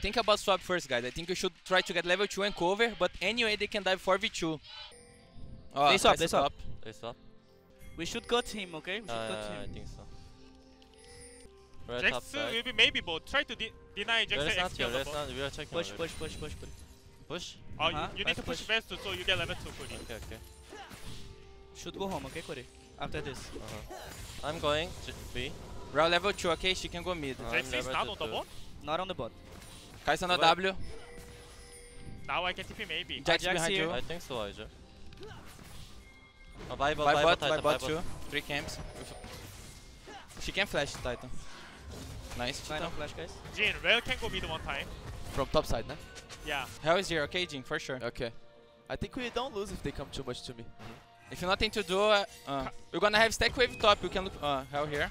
think about swap first, guys. I think you should try to get level 2 and cover, but anyway they can dive 4v2. Oh, They swap, nice they swap. They stop. We should cut him, okay? We should cut Uh, I think so. We're top Jax will be maybe both. Try to de deny Jax Let's not XP here, on the let's bot. not, we are checking Push, push, push, push, push. Push? Oh, Uh-huh, you, you need to push push. best so you get level 2 Cody. Okay, okay. Should go home, okay, Corey? After this. Uh-huh. I'm going J B. Rao level 2, okay? She can go mid. Uh, Jax is never not to on the bot. Not on the bot. Kaisa no What? W. Now I can TP maybe. Jax Jax behind here. you. I think so, Aja. Oh, buy bot, By buy bot, bot, by bot buy 2. 3 camps. She can flash Titan. Nice, Final Titan. flash, guys. Jin, Rel can go mid one time. From top side, né? Yeah. Hell is here, okay, Jin, for sure. Okay. I think we don't lose if they come too much to me. If nothing to do, uh, uh, we're gonna have stack wave top. We can look. Uh, hell here.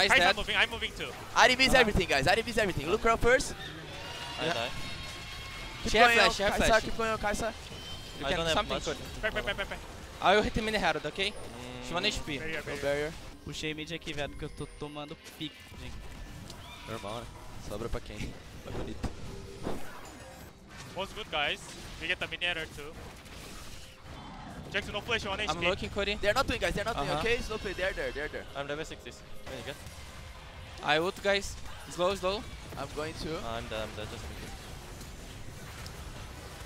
is Kai'Sa dead. moving. I'm moving too. Ari beats everything, guys. Ari beats everything. Look around first. I Yeah. die. Keep She going flash, she Kaisa, flash. keep going on, Kaisa. You I can don't have something much. good. Back, back, back, back, back. I will hit him in the Herald, okay? Mm, She 1 HP. Barrier, No barrier. barrier. Puxei mid aqui, velho, porque eu tô tomando pique, gente. Normal, né? Sobra pra quem? Tá bonito. Both good guys. We get the mini error too. Jax no flash, 1 HP. I'm looking, Cody. They're not doing, guys. They're not doing, Uh-huh. okay? Slow play. There, there, there, there. I'm level 60. Can you get? I ult, guys. Slow, slow. I'm going to. Uh, I'm dead, I'm dead. Just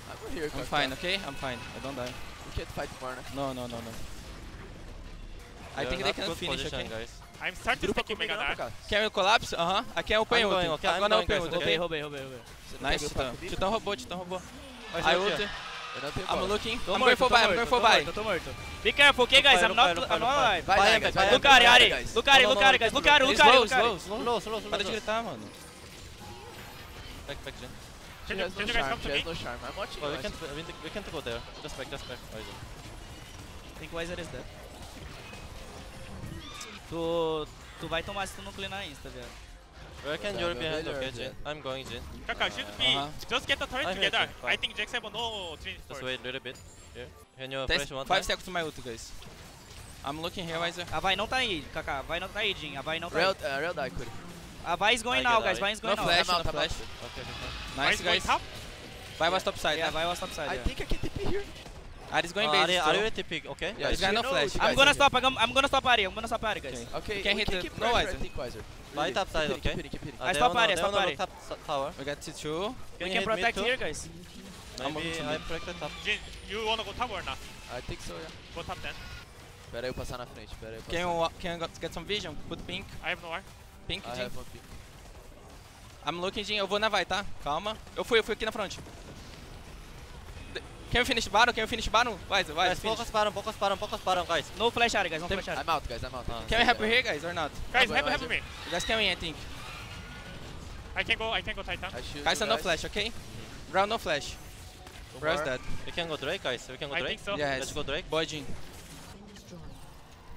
I'm here, I'm fine, okay? I'm fine. I don't die. We can't fight more, né? No, no, no, no. I think they can finish, position, okay? guys. I'm starting taking comigo, Mega. Kaká. Can we collapse? Uh-huh. I can open I'm ult. gonna going, open ult, okay? okay? Roubei, roubei, roubei, Nice, Titã. comigo? Titã roubou, Titã roubou. I ult. I'm bola. looking. Tô I'm morto, going for tô buy, I'm morto, going for buy. tô morto. Be careful, okay, guys? I'm not, I'm not alive. Vai, Vai, vai. Look Ari, vai, Ari. guys. Look Ari, No, no, look no, Ari, guys. no, Look no. Ari, look Slow, slow, slow. Slow, slow. Para de gritar, mano. Back, back, Jin. She has no charm. She has no charm. I'm watching Oh, we can't, we, we can't go there. Just back, just back. Wise. I think Wiser is dead. Tu, tu vai tomar se tu não cleanar insta, velho. Where can Yeah, you no, behind? Okay. Jin. I'm going, Jin. Kaka, should be. Uh-huh. Just get the turret together. I think Jax have no Trinity Just first. wait a little bit. Here. Can you flash one 5 time? seconds to my ult, guys. I'm looking here, Wiser. A vai não tá aí, Kaká. A vai não tá aí, Jin. A vai não tá Real, aí. uh, real die, Cody. A vai is going now, guys. Vai is No going now. flash, no flash. Okay, okay, fine. Nice, guys. Vai was top side, Yeah, vai was top side. I think I can TP here. Ari's going Uh, base. Ari, Ari still. will TP, okay? Yeah, no knows flash. I'm gonna stop. I'm, I'm gonna stop Ari. I'm gonna stop Ari, guys. Okay. Okay, You can we hit can keep No, think, Wiser. Buy Really. top side, Keep okay? Keep hitting, keep hitting. Uh, I stop Ari, I stop Ari. top tower. We got T2. We Can can protect here, guys. I'm Maybe I protect top. Jin, you wanna go top or not? I think so, yeah. Go top then. Pera aí eu passar na frente, pera aí eu Can passar. you, can you get some vision? Put pink. I have no R. Pink, I Jin. have one pick. I'm looking, Jin. Eu vou na vai, tá? Calma. Eu fui, eu fui aqui na frente. Can you finish battle? Can you finish battle? Wiser, Wiser, Guys, focus bottom, focus bottom, focus bottom, guys. No flash Ari, guys. No Tem- flash Ari. I'm out, guys, I'm out. Ah. Can we help you here, guys, or not? Guys, help, help Wiser. me. You guys can win, I think. I can go. I can go Titan. I you no guys. flash, okay? Brown no flash. Brown's dead. We can go Drake, guys. We can go I Drake. think so. Yes. Let's go Drake. Boy, Jin.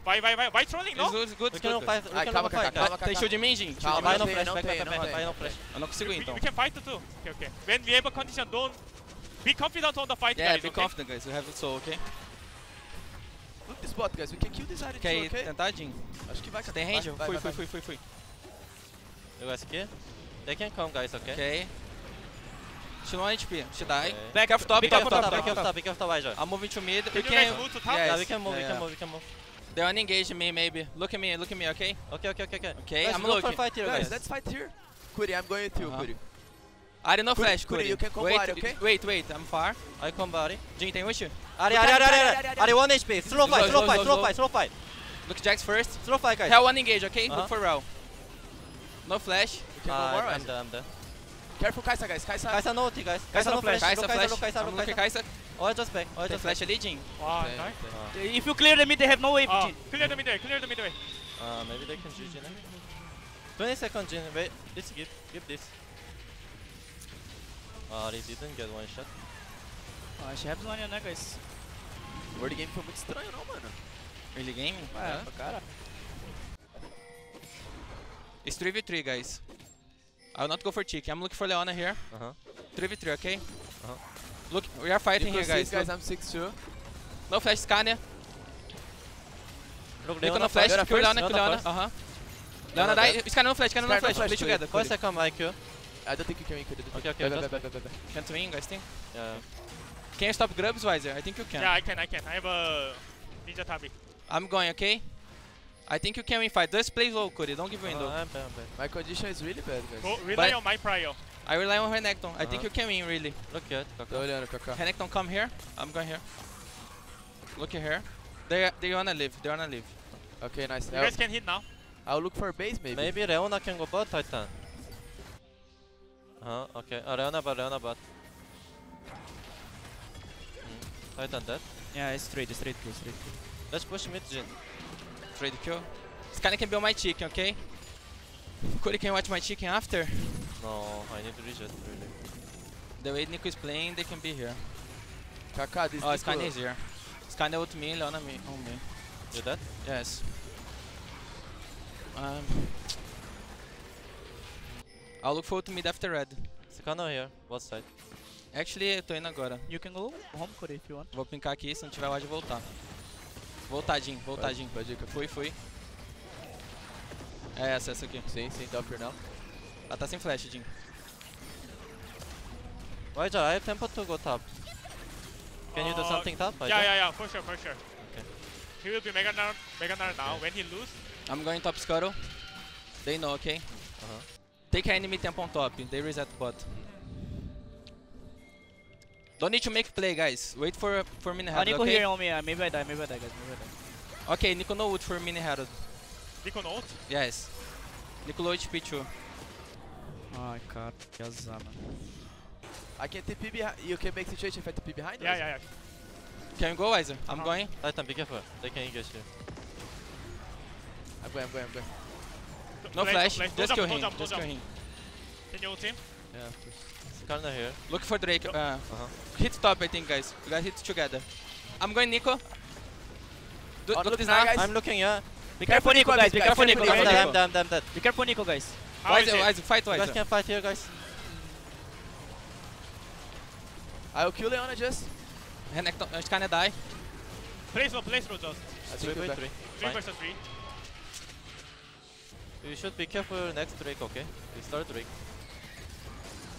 Why, why, why, why trolling? It's No. good, it's good, We it's can good. go fight. We Ai, can calma, guys. calma, Tem shield em mim, Jin? Shield Calma, Vai no flash, não não vai no flash. Eu não consigo, We, então. we can fight too. Okay, okay. When we have a condition, don't be confident on the fight, Yeah, guys. be okay? confident, guys. You have it so, okay? Look this bot, guys. We can kill this too, Quer ir okay? tentar, Jin? Acho que vai, Você tem range? Vai, Fui, vai, fui, vai. fui, fui, fui. You guys here? They can come, guys, okay? Okay. She no HP. She die. Okay. Back Careful top, top, careful top, be careful top. be careful top, Aja. I'm moving to mid. Can We you can. guys move to top? Yes. Yeah, we can move, we Yeah, can yeah. move, we can move. They want engage me, maybe. Look at me, look at me, okay? Okay, okay, okay, okay. Okay, Guys, I'm looking. fight here, Guys, guys. let's fight here. Kuri, I'm going with you, Uh-huh. Kuri. Ari no flash, Kuri, Kuri. you can combo Wait, Ari, okay? wait, wait. I'm far. I come, Ari. Jin, tem ult? Ari, Look, Ari, Ari, Ari, Ari, Ari, Ari, Ari, one HP. Slow fight, Slow, slow slow, fight, slow, slow slow. fight, slow fight. Look Jax first. Slow fight, guys. Hell one engage, okay? Uh-huh. Look for Rao. No flash. You can go Ah, more, I'm Wiser. there, I'm there. Careful, Kaisa, guys. Kaisa. Kaisa no ulti, guys. Kaisa Kaisa no no flash. flash. Kaisa Look Kaisa, flash. look Kaisa, I'm look looking Kaisa. Kaisa. Or just back, or Tem just back. flash ali, Jin. Wow, Okay, nice. okay. If you clear the mid, they have no wave, Oh, Jin. clear the midway, clear the midway. Uh, maybe they can GG now. 20 seconds, Jin. Wait, this give, give this. Uh, he didn't get one shot. Ah, acho que Zone, né, guys? O early game foi muito estranho, não, mano. Early game? É, pra cara. It's 3v3, guys. I will not go for chicken. I'm looking for Leona here. Uh huh. 3v3, okay? Uh-huh. Look, we are fighting here, guys. guys, I'm 6 too. No flash, Scania. Look, Nico Leona no flash, kill Leona, kill Leona. Uh-huh. Leona die. Scania no flash, Scania no flash. Play together. First Cody. I come IQ. I don't think you can win, Cody. Okay, okay, Back, just- back, back. Can't win, guys, think. Yeah. Can you stop grubs, Weiser? I think you can. Yeah, I can, I can. I have a ninja tabi. I'm going, okay? I think you can win fight. Just play low, Cody. Don't give Uh, window. I'm bad, I'm bad. My condition is really bad, guys. Go, rely But- on my prio. I rely on Renekton. I think Uh-huh. you can win, really. Look good. Tô Kaka. olhando pra cá. Renekton, come here. I'm going here. Look here. They they wanna live. They wanna live. Okay, nice. You I'll, guys can hit now. I'll look for base, maybe. Maybe Leona can go bot Titan. Uh huh. Okay. Leona bot. Leona bot. Mm. Titan dead. Yeah, it's straight, straight kill, straight kill. Let's push mid Jin. Trade kill. Scania can build my chicken, okay? Cody can watch my chicken after. No, I need to reset really. The way Nico is playing, they can be here. Kaká, this Oh, Nico- Scania is here. Scania ult me, Leona me, on me. You dead? Yes. Um, I'll look for ult mid after red. Sakano here. What side? Actually, eu tô indo agora. You can go home, Cody, if you want. Vou pinkar aqui, se não tiver ward, voltar. Voltadinho, voltadinho. Pode ir, Kaká. Fui, fui. É essa, essa aqui. Sim, sim, top now. Ela tá sem flash, Jin. Raija, I have tempo to go top. Can you do Uh, something top? Yeah, yeah, yeah, for sure, for sure. Okay. He will be Mega Nar, Mega Nar now. When he lose, I'm going top scuttle. They know, okay? Uh-huh. Take a enemy temp on top. They reset bot. Don't need to make play, guys. Wait for for mini Oh, herald, Nico okay? here on me. Uh, maybe I die, maybe I die, guys, maybe I die. Okay, Nico no ult for mini herald. Nico no ult. Yes. Nico low HP too. Ai, cara, que azar, mano. I can TP behind. You can make situation if I TP behind Yeah, yeah, yeah. Can we go, Weiser? I'm Uh-huh. going. Titan, be careful. They can engage you. I'm going, I'm going, I'm going. No Play, flash. play. No Just jump, kill him. jump, no Just kill him. Can you ult him? Yeah, of course. Skarner here. Look for Drake. Yo. Uh, Uh-huh. hit top, I think, guys. We gotta hit together. I'm going Nico. Do, Oh, look look this now, now. guys. I'm looking, yeah. Be careful, Nico, guys. Be careful, Nico. I'm Be dead, I'm dead, I'm dead, Be careful, Nico, guys. How is Weiser, it? Weiser, fight You guys can fight here, guys. I'll kill Leona just. Renekton, uh, Scania die. Play slow, play slow just. Three think you're by back. three. 3 versus 3. You should be careful next Drake, okay? It's third Drake.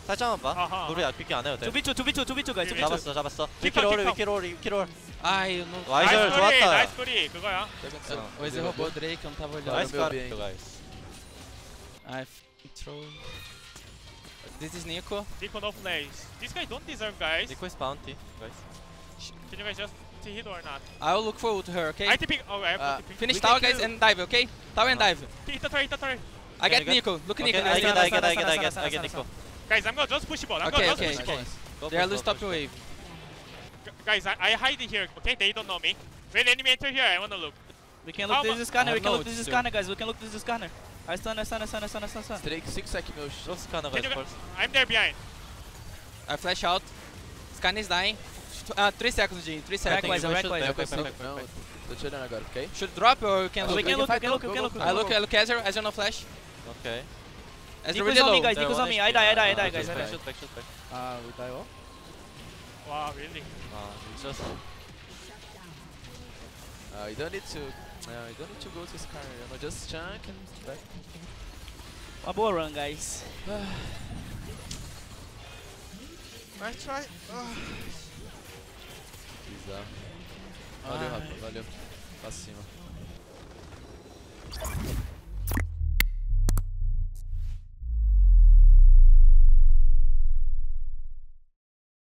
살짝만 봐. 아하. 비키 안 해도 돼. 두비초 두비초 두비초 가 잡았어, 잡았어. 비키 롤, 비키 롤, 위키롤. 아이, 와이절 좋았다. 나이스 소리 그거야. 어, Where's the robot Drake on top of the 나이스 car. guys. I throw. This is Nico. Deacon of Nays. This guy don't deserve guys. Request bounty, guys. Can you guys just hit or not? I'll look for ult her, okay? I TP. Oh, I have Uh, TP. Finish We tower, guys, and dive, okay? Tower and dive. Hit the turret, hit the turret. I get Nico. Look Okay, Nico. I get, I get, I get, I get, I get Nico. Guys, I'm gonna just push ball. I'm Okay, gonna just okay, push okay. ball. They are go top wave. Gu- Guys, I, I hide here, okay? They don't know me. When enemy enter here, I wanna look. We can look this is Scanner, I we can look this. Scanner, guys. We can look this is Scanner. I stun, I stun, I stun, I stun, I stun, I stun. Drake, 6 second no sh- Look Skarner, Can guys, first. I'm there behind. I flash out. Scan is dying. Uh, 3 seconds, Jin. 3 Back, seconds. Weiser, we back, should Weiser. back, back. tô te olhando agora, ok? Should drop or can Oh, look? We can look, we can look, we can look. I look, I look Ezra. Ezra no flash. Okay. Ezra Nico's really on me, low. guys. They're Nico's one on me. I HP. die, I die, I Ah, die, okay, guys. I Back, die. shoot back, shoot back. Ah, we die all. Wow, really? Ah, it's just... Uh, you don't need to. Uh, you don't need to go to Scar. You know, just chunk and back. Uma boa run, guys. Nice try. dá. Valeu, Ai. rapaz, valeu. Pra cima.